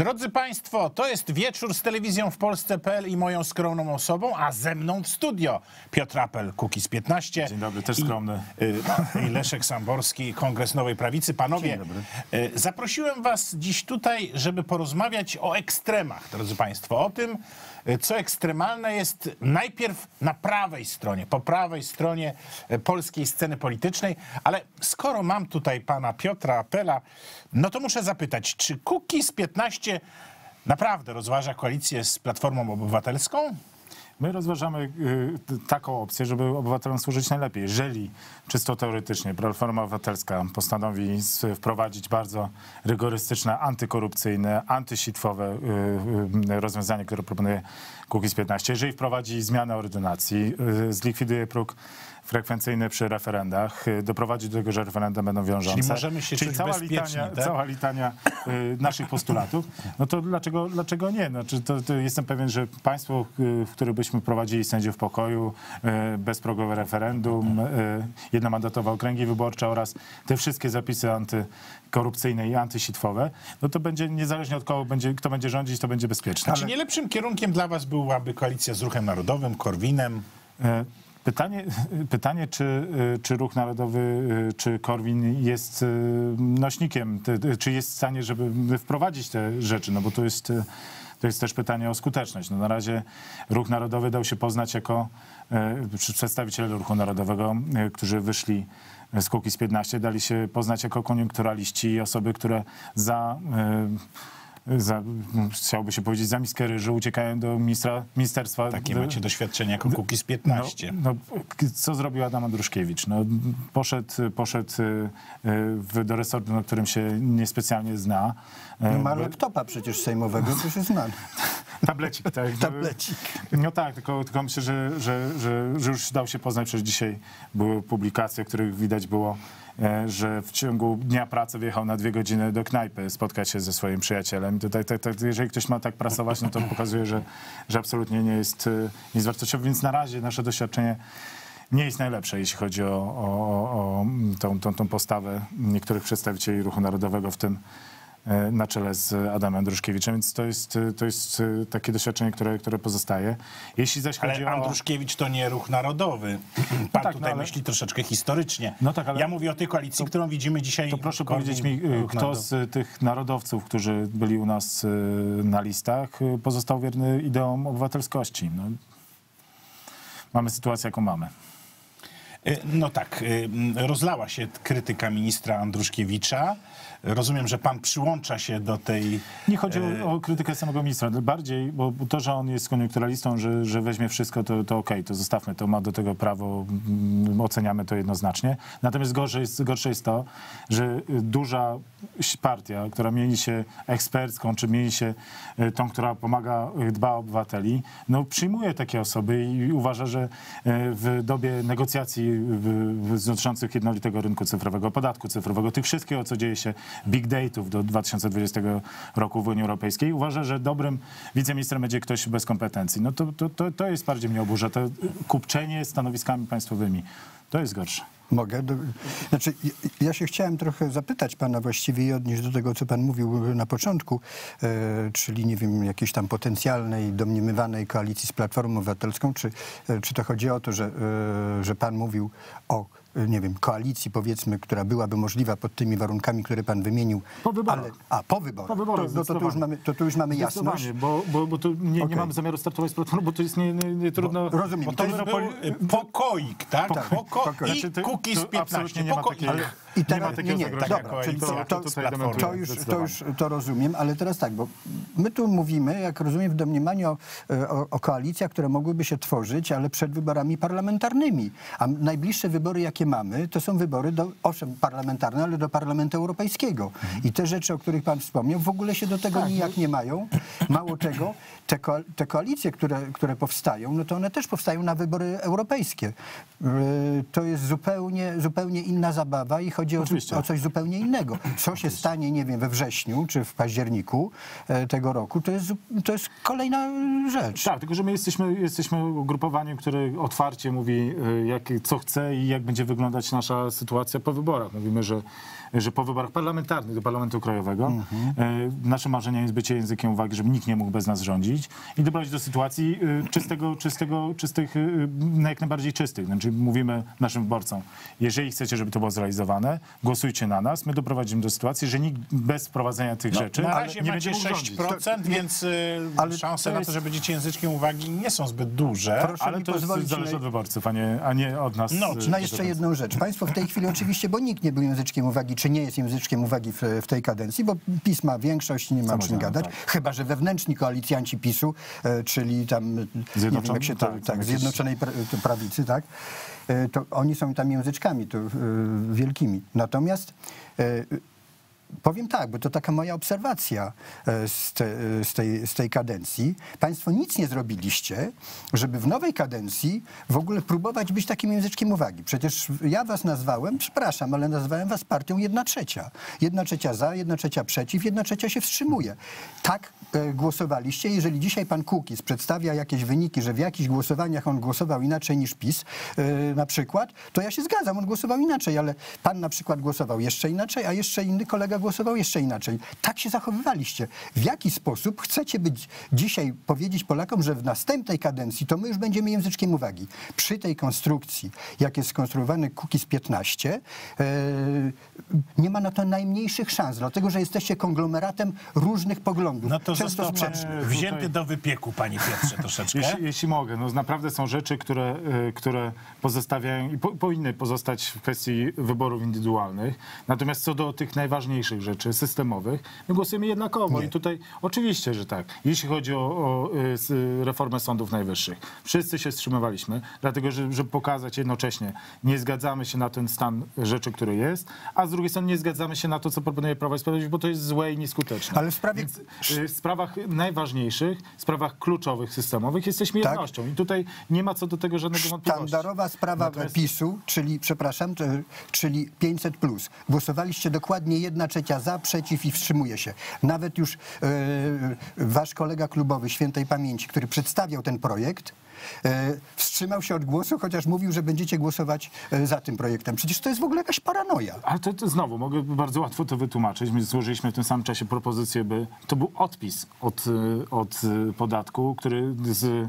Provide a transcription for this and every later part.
Drodzy Państwo, to jest wieczór z telewizją w Polsce.pl i moją skromną osobą, a ze mną w studio Piotr Apel, Kukiz 15. Dzień dobry, też I, skromny. y, no, I Leszek Samborski, Kongres Nowej Prawicy. Panowie, y, zaprosiłem was dziś tutaj, żeby porozmawiać o ekstremach, drodzy Państwo, o tym, y, co ekstremalne jest najpierw na prawej stronie, po prawej stronie polskiej sceny politycznej, ale skoro mam tutaj pana Piotra Apela, no to muszę zapytać, czy Kukiz 15 naprawdę rozważa koalicję z Platformą Obywatelską? My rozważamy y, taką opcję, żeby obywatelom służyć najlepiej. Jeżeli czysto teoretycznie Platforma Obywatelska postanowi wprowadzić bardzo rygorystyczne, antykorupcyjne, antysitwowe y, y, rozwiązanie, które proponuje Kukiz 15, jeżeli wprowadzi zmianę ordynacji, zlikwiduje próg frekwencyjny przy referendach, y, doprowadzi do tego, że referenda będą wiążące. możemy się Czyli cała litania, tak? cała litania y, naszych postulatów, no to dlaczego, dlaczego nie? Znaczy, to, to jestem pewien, że państwo, y, w które byśmy prowadzili sędziów pokoju, bezprogowe referendum, jednomandatowe okręgi wyborcze oraz te wszystkie zapisy antykorupcyjne i antysitwowe, no to będzie, niezależnie od kogo będzie, kto będzie rządzić, to będzie bezpieczne. Czy nie lepszym kierunkiem dla was byłaby koalicja z Ruchem Narodowym, Korwinem? Pytanie, pytanie czy, e, czy Ruch Narodowy, e, czy Korwin jest e, nośnikiem, czy jest w stanie, żeby wprowadzić te rzeczy, no bo to jest, to jest też pytanie o skuteczność. No na razie Ruch Narodowy dał się poznać jako przedstawiciele Ruchu Narodowego, którzy wyszli z Kukiz 15, dali się poznać jako koniunkturaliści i osoby, które za... e, za, chciałoby się powiedzieć, za miskę ryżu uciekają do ministra, ministerstwa. Takie do- macie doświadczenie jako Kukiz 15. no, no, co zrobił Adam Andruszkiewicz? No, poszedł poszedł y, w, do resortu, na którym się niespecjalnie zna. E, Ma by- laptopa przecież sejmowego, to się zna. Tablecik, tak. Tablecik. No tak, tylko, tylko myślę, że, że, że, że już dał się poznać, przecież dzisiaj były publikacje, w których widać było, e, że w ciągu dnia pracy wjechał na dwie godziny do knajpy spotkać się ze swoim przyjacielem. Tutaj, tak, tak, jeżeli ktoś ma tak prasować, no to pokazuje, że, że absolutnie nie jest, e, jest wartościowy, więc na razie nasze doświadczenie nie jest najlepsze, jeśli chodzi o, o, o tą, tą, tą postawę niektórych przedstawicieli Ruchu Narodowego, w tym na czele z Adamem Andruszkiewiczem, więc to jest, e, to jest e, takie doświadczenie, które, które pozostaje. Jeśli zaś chodzi Ale o... Andruszkiewicz to nie ruch narodowy. Pan tak, tutaj no ale- myśli troszeczkę historycznie. No tak, ale- Ja mówię o tej koalicji, którą widzimy dzisiaj. To proszę Korwin, powiedzieć mi, e, kto z tych narodowców, którzy byli u nas e, na listach, e, pozostał wierny ideom obywatelskości? No, mamy sytuację, jaką mamy. Y, No tak, y, rozlała się krytyka ministra Andruszkiewicza. Rozumiem, że pan przyłącza się do tej... Nie chodzi o, o krytykę samego ministra, bardziej, bo to, że on jest koniunkturalistą, że, że weźmie wszystko, to, to okej, to zostawmy, to ma do tego prawo, oceniamy to jednoznacznie. Natomiast gorsze jest, gorsze jest to, że duża partia, która mieni się ekspercką, czy mieni się tą, która pomaga, dba o obywateli, no przyjmuje takie osoby i uważa, że w dobie negocjacji w- dotyczących jednolitego rynku cyfrowego, podatku cyfrowego, tych wszystkiego, co dzieje się, big date'ów do 2020 roku w Unii Europejskiej, uważa, że dobrym wiceministrem będzie ktoś bez kompetencji. No to, to, to, to jest bardziej mnie oburza. To kupczenie stanowiskami państwowymi, to jest gorsze. Mogę? Znaczy, ja- się chciałem trochę zapytać pana właściwie i odnieść do tego, co pan mówił na początku, e, czyli nie wiem, jakiejś tam potencjalnej, domniemywanej koalicji z Platformą Obywatelską, czy, e, czy to chodzi o to, że, e, że pan mówił o nie wiem, koalicji powiedzmy, która byłaby możliwa pod tymi warunkami, które pan wymienił. Po wyborach. Ale, a, po wyborach. Po wyborach, to, no, to, tu już mamy, to tu już mamy jasność. Bo, bo, bo to nie, nie Okej. mamy zamiaru startować z platformą, bo to jest nie, nie, nie trudno... rozumiem. Bo To to był y, pokoik, tak? Tak, Poko pokoik. i Znaczy, Kukiz to 15. absolutnie nie Pokoik. I Nie teraz, ma takiego nie, nie, zagrożenia. dobra, czyli to, to, to już, to już to rozumiem, ale teraz tak, bo my tu mówimy, jak rozumiem, w domniemaniu o, o, o koalicjach, które mogłyby się tworzyć, ale przed wyborami parlamentarnymi. A najbliższe wybory, jakie mamy, to są wybory, do, owszem, parlamentarne, ale do Parlamentu Europejskiego. I te rzeczy, o których pan wspomniał, w ogóle się do tego nijak nie mają. Mało tego, te, ko, te koalicje, które, które powstają, no to one też powstają na wybory europejskie. Yy, To jest zupełnie, zupełnie inna zabawa i chodzi o, o coś zupełnie innego. Co się stanie, nie wiem, we wrześniu czy w październiku e, tego roku, to jest, to jest kolejna rzecz. Tak, tylko że my jesteśmy, jesteśmy ugrupowaniem, które otwarcie mówi, y, jak, co chce i jak będzie wyglądać nasza sytuacja po wyborach. Mówimy, że, że po wyborach parlamentarnych do Parlamentu Krajowego Mhm. e, naszym marzeniem jest bycie językiem uwagi, żeby nikt nie mógł bez nas rządzić i doprowadzić do sytuacji e, czystego, czystego, czystych, e, no jak najbardziej czystych. Znaczy mówimy naszym wyborcom, jeżeli chcecie, żeby to było zrealizowane, głosujcie na nas. My doprowadzimy do sytuacji, że nikt bez wprowadzenia tych rzeczy Na ale razie nie będzie mógł rządzić. 6%, więc y, ale szanse to na jest- to, że będziecie języczkiem uwagi nie są zbyt duże. Proszę Ale to jest, pozwolić zależy od wyborców, a nie, a nie od nas. No, Na jeszcze jedną rzecz. Państwo w tej chwili oczywiście, bo nikt nie był języczkiem uwagi, czy nie jest języczkiem uwagi w, w tej kadencji, bo PiS ma większość nie ma o czym gadać. tak. Chyba, że wewnętrzni koalicjanci PiSu, e, czyli tam, Zjednoczony- jak się to, tak, tak, jakieś- Zjednoczonej pra- Prawicy, tak, e, to oni są tam języczkami to, e, wielkimi. Natomiast Powiem tak, bo to taka moja obserwacja e, z, te, e, z, tej, z tej kadencji. Państwo nic nie zrobiliście, żeby w nowej kadencji w ogóle próbować być takim języczkiem uwagi. Przecież ja was nazwałem, przepraszam, ale nazwałem was partią jedna trzecia. Jedna trzecia za, jedna trzecia przeciw, jedna trzecia się wstrzymuje. Tak e, głosowaliście. Jeżeli dzisiaj pan Kukiz przedstawia jakieś wyniki, że w jakichś głosowaniach on głosował inaczej niż PiS na przykład, to ja się zgadzam, on głosował inaczej, ale pan na przykład głosował jeszcze inaczej, a jeszcze inny kolega głosował jeszcze inaczej. Tak się zachowywaliście. W jaki sposób chcecie być dzisiaj powiedzieć Polakom, że w następnej kadencji to my już będziemy języczkiem uwagi. Przy tej konstrukcji, jak jest skonstruowany Kukiz 15, e, nie ma na to najmniejszych szans, dlatego że jesteście konglomeratem różnych poglądów. No to często sprzecznych. wzięty Tutaj- do wypieku, panie Piotrze, troszeczkę. Jeśli, jeśli mogę, no naprawdę są rzeczy, które, y, które pozostawiają i po, powinny pozostać w kwestii wyborów indywidualnych. Natomiast co do tych najważniejszych rzeczy, systemowych, my głosujemy jednakowo. Nie. I tutaj oczywiście, że tak. Jeśli chodzi o, o y, reformę sądów najwyższych, wszyscy się wstrzymywaliśmy, dlatego że, żeby pokazać jednocześnie, nie zgadzamy się na ten stan rzeczy, który jest, a z drugiej strony nie zgadzamy się na to, co proponuje Prawo i Sprawiedliwość, bo to jest złe i nieskuteczne. Ale w sprawie- Więc, y, w sprawach najważniejszych, w sprawach kluczowych, systemowych jesteśmy Tak. jednością i tutaj nie ma co do tego żadnego wątpliwości. Sztandarowa sprawa Natomiast- PiSu, czyli, przepraszam, czyli 500 plus. Głosowaliście dokładnie jedna trzecia za, przeciw i wstrzymuje się. Nawet już e, wasz kolega klubowy świętej pamięci, który przedstawiał ten projekt, e, wstrzymał się od głosu, chociaż mówił, że będziecie głosować e, za tym projektem. Przecież to jest w ogóle jakaś paranoja. Ale to, to znowu, mogę bardzo łatwo to wytłumaczyć. My złożyliśmy w tym samym czasie propozycję, by to był odpis od, od podatku, który z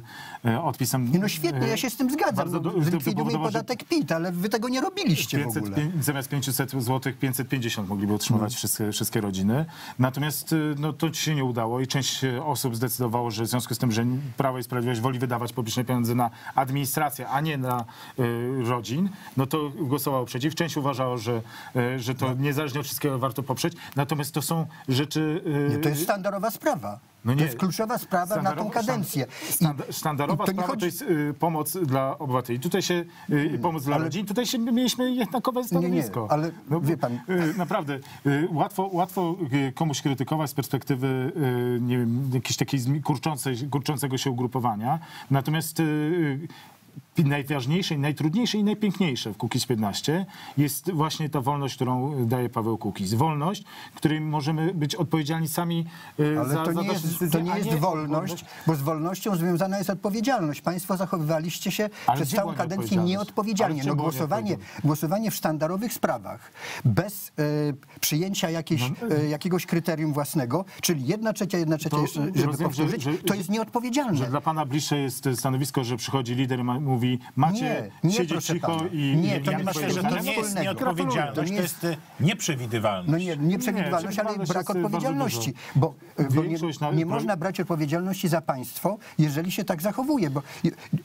odpisem... No świetnie, ja się z tym zgadzam. Bardzo No, do- Zlikwidujmy że podatek PIT, ale wy tego nie robiliście w 500, ogóle. pię- zamiast 500 zł 550 mogliby otrzymywać wszystkie, wszystkie rodziny. Natomiast y, no, to ci się nie udało i część y, osób zdecydowało, że w związku z tym, że Prawo i Sprawiedliwość woli wydawać publiczne pieniądze na administrację, a nie na y, rodzin, no to głosowało przeciw. Część uważało, że, że to niezależnie od wszystkiego warto poprzeć. Natomiast to są rzeczy... Nie, to jest sztandarowa sprawa. No to nie. jest kluczowa sprawa na tą kadencję. sztand- I- Sztandarowa to nie sprawa chodzi- to jest y, pomoc dla obywateli. Tutaj się y, pomoc dla ale- rodzin. Tutaj się mieliśmy jednakowe stanowisko. ale bo, wie pan- y, naprawdę y, łatwo, łatwo y, komuś krytykować z perspektywy y, nie wiem, jakiejś takiej kurczącej, kurczącego się ugrupowania. Natomiast najważniejsze, najtrudniejsze i najpiękniejsze w Kukiz 15 jest właśnie ta wolność, którą daje Paweł Kukiz. Wolność, której możemy być odpowiedzialni sami y, Ale za, to za nie, nasze jest, to nie jest wolność, bo z wolnością związana jest odpowiedzialność. Państwo zachowywaliście się Ale przez całą kadencję nieodpowiedzialnie. No, głosowanie, głosowanie w sztandarowych sprawach bez e, przyjęcia jakiejś, No, e, jakiegoś kryterium własnego, czyli jedna trzecia, jedna trzecia, To żeby rozumiem, że- powtórzyć, że- to jest nieodpowiedzialne. Że dla pana bliższe jest stanowisko, że przychodzi lider i ma, mówi, macie Nie, nie, siedzieć proszę cicho pana. i... Nie, to Ja nie myślę, jest że to nie jest nieodpowiedzialność, To jest y, nieprzewidywalność. No nie, nieprzewidywalność, Nie, ale brak bardzo odpowiedzialności. Bo, bo nie, nie można brać odpowiedzialności za państwo, jeżeli się tak zachowuje. Bo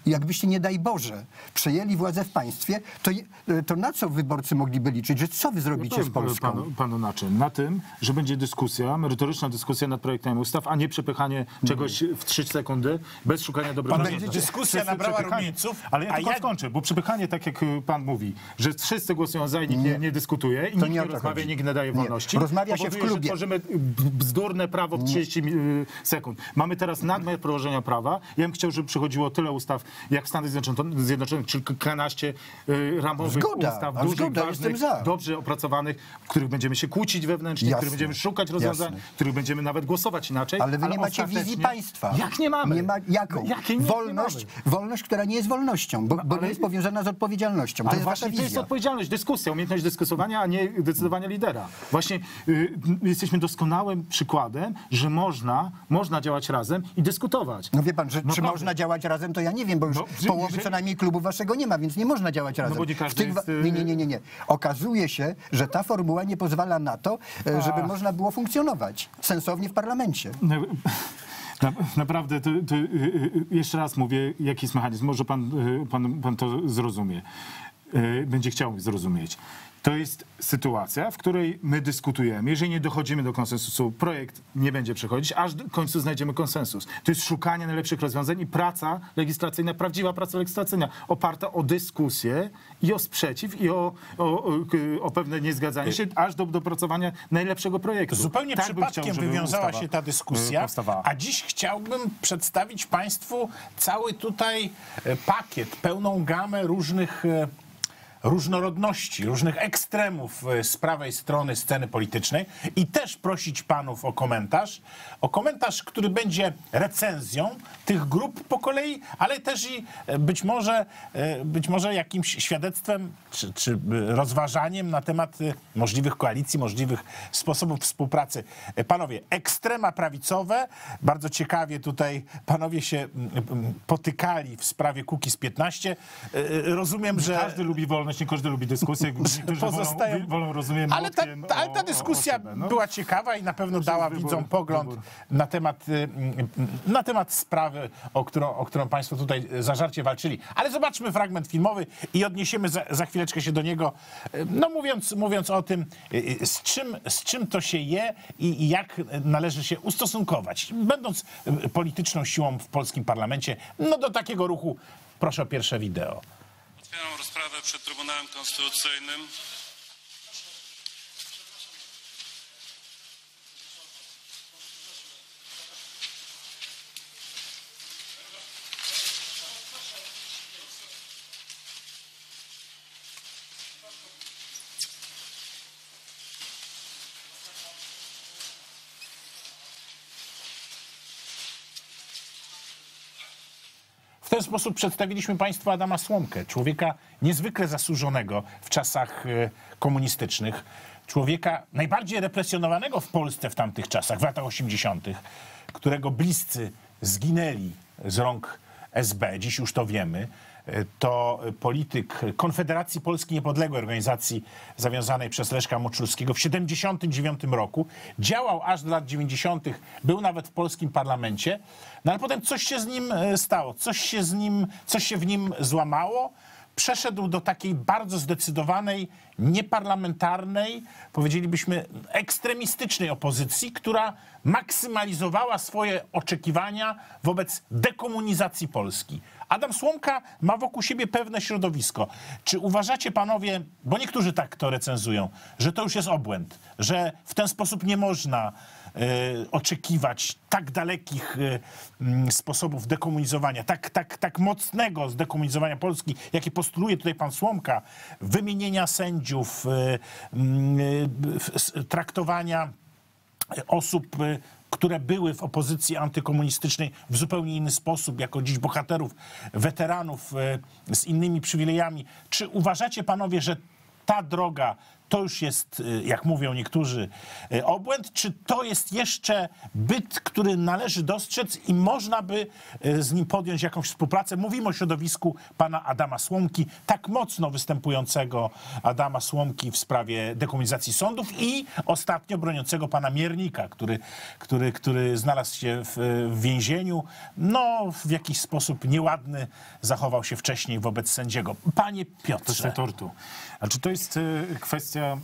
jakbyście, nie daj Boże, przejęli władzę w państwie, to, je- to na co wyborcy mogliby liczyć? Że co wy zrobicie z Powiem Polską? Panu, panu na czym? Na tym, że będzie dyskusja, merytoryczna dyskusja nad projektami ustaw, a nie przepychanie czegoś w 3 sekundy bez szukania dobrego rozwiązania. dyskusja nabrała rumieńców, Ale ja a tylko ja- skończę, bo przepychanie, tak jak y, pan mówi, że wszyscy głosują za i nikt nie, nie dyskutuje i nikt nie nie rozmawia, chodzi. nikt nie daje Nie. wolności. Rozmawia się w klubie. Że tworzymy bzdurne prawo w 30 y, sekund. Mamy teraz nadmiar prołożenia prawa. Ja bym chciał, żeby przychodziło tyle ustaw, jak w Stanach Zjednoczonych, czy kilkanaście y, ramowych Zgoda, ustaw, dużych, zgoda, ważnych, dobrze opracowanych, w których będziemy się kłócić wewnętrznie, w których będziemy szukać rozwiązań, w których będziemy nawet głosować inaczej. Ale wy nie macie ostatecznie- wizji państwa. Jak nie mamy? Nie ma, jaką? Jakiej nie- nie wolność, mamy? wolność, która nie jest wolnością. Bo, bo nie jest powiązana z odpowiedzialnością. To Ale jest właśnie to jest odpowiedzialność, dyskusja, umiejętność dyskutowania, a nie decydowania lidera. Właśnie y, jesteśmy doskonałym przykładem, że można, można działać razem i dyskutować. No wie pan, że, czy Naprawdę. można działać razem, to ja nie wiem, bo już No, że- połowy jeżeli- co najmniej klubu waszego nie ma, więc nie można działać razem. bo nie każdy tych jest, y- nie, nie, nie, nie, nie. Okazuje się, że ta formuła nie pozwala na to, e, żeby można było funkcjonować sensownie w parlamencie. Na, naprawdę, to, to, y, y, jeszcze raz mówię, jaki jest mechanizm. Może pan, y, pan, pan to zrozumie. Y, Będzie chciał zrozumieć. To jest sytuacja, w której my dyskutujemy. Jeżeli nie dochodzimy do konsensusu, projekt nie będzie przechodzić, aż w końcu znajdziemy konsensus. To jest szukanie najlepszych rozwiązań i praca legislacyjna, prawdziwa praca legislacyjna, oparta o dyskusję i o sprzeciw i o, o, o, pewne niezgadzanie się, aż do dopracowania najlepszego projektu. Zupełnie Tak przypadkiem chciał, wywiązała ustawa, się ta dyskusja, powstawała. a dziś chciałbym przedstawić Państwu cały tutaj e, pakiet, pełną gamę różnych e, różnorodności, różnych ekstremów e, z prawej strony sceny politycznej i też prosić panów o komentarz, o komentarz, który będzie recenzją tych grup po kolei, ale też i e, być może, e, być może jakimś świadectwem czy, czy rozważaniem na temat możliwych koalicji, możliwych sposobów współpracy. Panowie, ekstrema prawicowe, bardzo ciekawie tutaj panowie się potykali w sprawie Kukiz 15. E, e, Rozumiem, że... Każdy lubi wolność, nie każdy lubi dyskusję. Niektórzy pozostają- wolą, wolą rozumiem, Ale ta, ta, ale o- ta o- dyskusja osobę, no. była ciekawa i na pewno dała wybór, widzom pogląd wybór. na temat, y, mm, na temat sprawy, o którą, o którą Państwo tutaj zażarcie walczyli. Ale zobaczmy fragment filmowy i odniesiemy za, za chwileczkę się do niego. Y, No mówiąc, mówiąc o tym, y, y, z czym, z czym to się je i, jak należy się ustosunkować. Będąc y, polityczną siłą w polskim parlamencie, no do takiego ruchu proszę o pierwsze wideo. Otwieram rozprawę przed Trybunałem Konstytucyjnym. Ten sposób przedstawiliśmy Państwu Adama Słomkę, człowieka niezwykle zasłużonego w czasach e, komunistycznych, człowieka najbardziej represjonowanego w Polsce w tamtych czasach, w latach 80., którego bliscy zginęli z rąk SB, dziś już to wiemy. To polityk Konfederacji Polski Niepodległej, organizacji zawiązanej przez Leszka Moczulskiego w 79 roku. Działał aż do lat 90., był nawet w polskim parlamencie, no ale potem coś się z nim e, stało, coś się z nim, coś się w nim złamało. Przeszedł do takiej bardzo zdecydowanej, nieparlamentarnej, powiedzielibyśmy ekstremistycznej opozycji, która maksymalizowała swoje oczekiwania wobec dekomunizacji Polski. Adam Słomka ma wokół siebie pewne środowisko. Czy uważacie panowie, bo niektórzy tak to recenzują, że to już jest obłęd, że w ten sposób nie można e, oczekiwać tak dalekich mm, sposobów dekomunizowania, tak, tak, tak mocnego zdekomunizowania Polski, jakie postuluje tutaj pan Słomka, wymienienia sędziów, s- traktowania osób, y, które były w opozycji antykomunistycznej w zupełnie inny sposób, jako dziś bohaterów, weteranów y, z innymi przywilejami. Czy uważacie panowie, że ta droga to już jest, y, jak mówią niektórzy, y, obłęd, czy to jest jeszcze byt, który należy dostrzec i można by y, z nim podjąć jakąś współpracę? Mówimy o środowisku pana Adama Słomki, tak mocno występującego Adama Słomki w sprawie dekomunizacji sądów i ostatnio broniącego pana Miernika, który, który, który znalazł się w, więzieniu, no w jakiś sposób nieładny zachował się wcześniej wobec sędziego. Panie Kwestia Piotrze, tortu. Znaczy to jest y, kwestia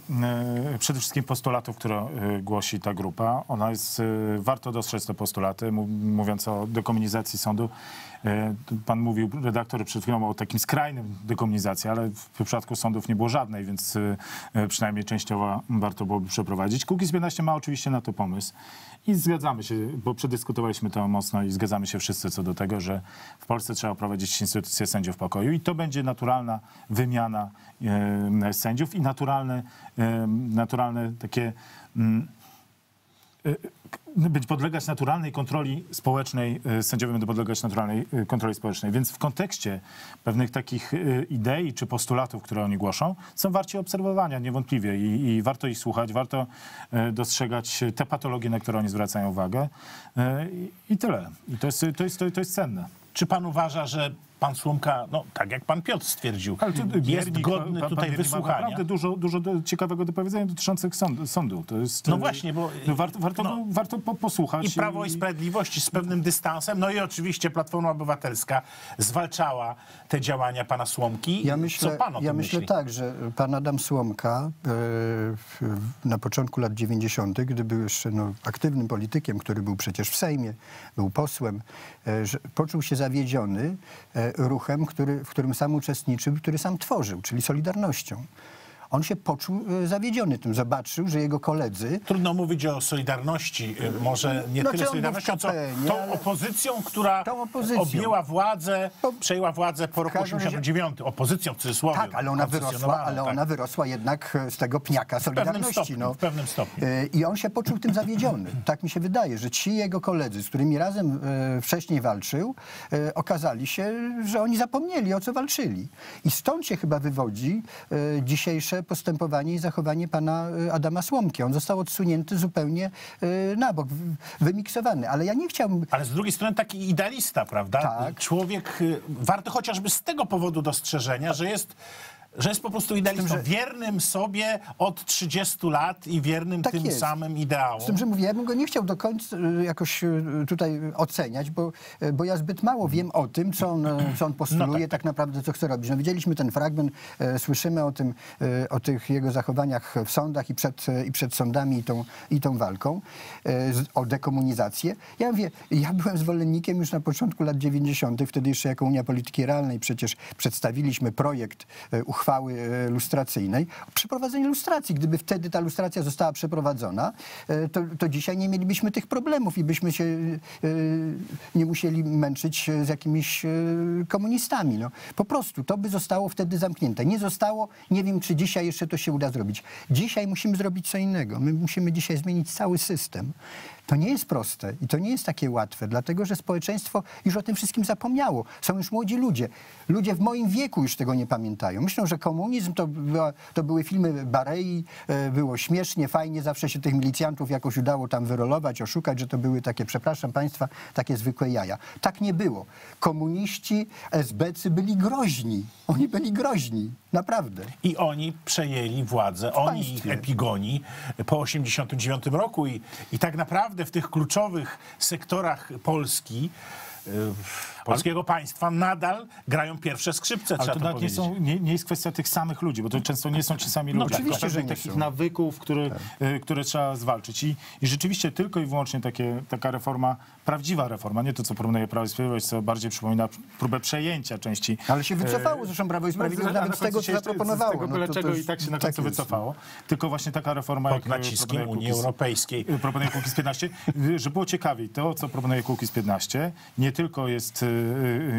y, przede wszystkim postulatów, które y, głosi ta grupa. Ona jest, y, warto dostrzec te postulaty, mówiąc o dekomunizacji sądu. Y, Pan mówił, redaktor przed chwilą o takim skrajnym dekomunizacji, ale w przypadku sądów nie było żadnej, więc y, y, przynajmniej częściowo warto byłoby przeprowadzić. Kukiz 15 ma oczywiście na to pomysł i zgadzamy się, bo przedyskutowaliśmy to mocno i zgadzamy się wszyscy co do tego, że w Polsce trzeba prowadzić instytucję sędziów pokoju i to będzie naturalna wymiana e, sędziów i naturalne, e, naturalne takie mm, e, być podlegać naturalnej kontroli społecznej, y, sędziowie będą podlegać naturalnej y, kontroli społecznej. Więc w kontekście pewnych takich y, idei czy postulatów, które oni głoszą, są warci obserwowania niewątpliwie i, i warto ich słuchać, warto dostrzegać te patologie, na które oni zwracają uwagę i, tyle. I to jest, to, jest, to jest cenne. Czy pan uważa, że pan Słomka, no tak jak pan Piotr stwierdził, Ale jest Biernik, godny pan- pan tutaj ma wysłuchania? naprawdę dużo, dużo ciekawego do powiedzenia dotyczących sądu. sądu. To jest, No y, właśnie, bo- no warto, warto, no. warto po, posłuchać. I Prawo i Sprawiedliwość z pewnym dystansem, no i oczywiście Platforma Obywatelska zwalczała te działania pana Słomki. Ja myślę, Co pan o ja tym myślę myśli? tak, że pan Adam Słomka e, w- na początku lat 90., gdy był jeszcze no, aktywnym politykiem, który był przecież w Sejmie, był posłem, e, że poczuł się zawiedziony e, ruchem, który, w którym sam uczestniczył, który sam tworzył, czyli Solidarnością. On się poczuł e, zawiedziony tym, zobaczył, że jego koledzy Trudno mówić o Solidarności, y, może nie Znaczy tyle w Solidarnością, co tą opozycją, która Tą opozycją. objęła władzę, przejęła władzę po roku każdym razie- 89. Opozycją w cudzysłowie. Tak, ale ona wyrosła, ale tak. ona wyrosła jednak e, z tego pniaka Solidarności. stopniu, no. w pewnym stopniu. E, I on się poczuł tym zawiedziony. Tak mi się wydaje, że ci jego koledzy, z którymi razem e, wcześniej walczył, e, okazali się, że oni zapomnieli, o co walczyli. I stąd się chyba wywodzi e, dzisiejsze postępowanie i zachowanie pana e, Adama Słomki. On został odsunięty zupełnie e, na bok, wymiksowany. Ale ja nie chciałbym Ale z drugiej strony taki idealista, prawda? Tak. Człowiek, y, warto chociażby z tego powodu dostrzeżenia, że jest, że jest po prostu idealistą, że- wiernym sobie od 30 lat i wiernym Tak tym jest. samym ideałom. Z tym, że mówię, ja bym go nie chciał do końca e, jakoś e, tutaj oceniać, bo, e, bo ja zbyt mało wiem o tym, co on, co on postuluje, No tak, tak, naprawdę, co chce robić. No, widzieliśmy ten fragment, e, słyszymy o tym, e, o tych jego zachowaniach w sądach i przed, e, i przed sądami i tą, i tą walką z, o dekomunizację. Ja mówię, ja byłem zwolennikiem już na początku lat 90., wtedy jeszcze jako Unia Polityki Realnej przecież przedstawiliśmy projekt e, uchwały e, lustracyjnej o przeprowadzeniu lustracji. Gdyby wtedy ta lustracja została przeprowadzona, e, to, to dzisiaj nie mielibyśmy tych problemów i byśmy się e, nie musieli męczyć z jakimiś komunistami. No, po prostu to by zostało wtedy zamknięte. Nie zostało, nie wiem, czy dzisiaj jeszcze to się uda zrobić. Dzisiaj musimy zrobić co innego. My musimy dzisiaj zmienić cały system. To nie jest proste i to nie jest takie łatwe, dlatego że społeczeństwo już o tym wszystkim zapomniało. Są już młodzi ludzie. Ludzie w moim wieku już tego nie pamiętają. Myślą, że komunizm to, była, to były filmy Barei, e, było śmiesznie, fajnie, zawsze się tych milicjantów jakoś udało tam wyrolować, oszukać, że to były takie, przepraszam państwa, takie zwykłe jaja. Tak nie było. Komuniści, SBcy byli groźni. Oni byli groźni. Naprawdę. I oni przejęli władzę, oni ich epigoni po 89 roku i, i tak naprawdę w tych kluczowych sektorach Polski, y, polskiego państwa nadal grają pierwsze skrzypce, Ale to to nawet nie, są, nie, nie jest kwestia tych samych ludzi, bo to często nie są ci sami ludzie. oczywiście, że takich są. nawyków, które, y, które trzeba zwalczyć. I, I rzeczywiście tylko i wyłącznie takie, taka reforma, prawdziwa reforma, nie to, co proponuje Prawo i Sprawiedliwość, co bardziej przypomina próbę przejęcia części. Ale się wycofało zresztą Prawo i Sprawiedliwość No, nawet na z tego, co zaproponowało. Z tego No to- to i tak się na tak końcu jest. wycofało. Tylko właśnie taka reforma, Pod jak, y, naciskiem proponuje Unii Europejskiej. y, proponuje Kukiz 15, y, że było ciekawiej. To, co proponuje Kukiz 15, nie tylko jest y,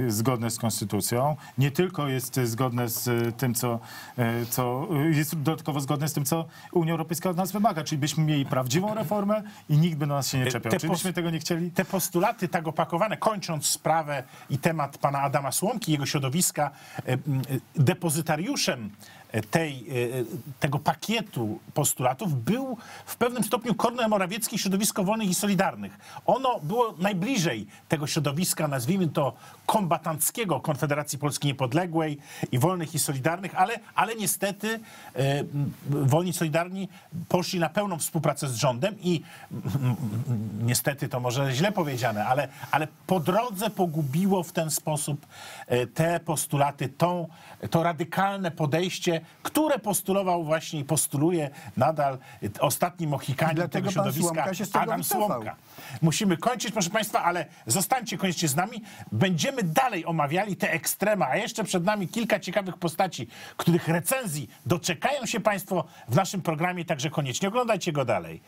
y, zgodne z konstytucją, nie tylko jest y, zgodne z tym, co, co jest dodatkowo zgodne z tym, co Unia Europejska od nas wymaga. Czyli byśmy mieli prawdziwą reformę i nikt by do nas się nie czepiał. Te pos- byśmy tego nie chcieli? Te postulaty tak opakowane, kończąc sprawę i temat pana Adama Słomki, jego środowiska, depozytariuszem tej, e, tego pakietu postulatów był w pewnym stopniu Kornel Morawiecki środowisko wolnych i solidarnych. Ono było najbliżej tego środowiska, nazwijmy to kombatanckiego Konfederacji Polski Niepodległej i wolnych i solidarnych, ale, ale niestety e, wolni solidarni poszli na pełną współpracę z rządem i niestety to może źle powiedziane, ale, ale po drodze pogubiło w ten sposób e, te postulaty, tą, to radykalne podejście, które postulował właśnie i postuluje nadal ostatni Mohikanin dlatego tego środowiska, Adam. Słomka. Musimy kończyć, proszę Państwa, ale zostańcie koniecznie z nami. Będziemy dalej omawiali te ekstrema, a jeszcze przed nami kilka ciekawych postaci, których recenzji doczekają się Państwo w naszym programie, także koniecznie oglądajcie go dalej.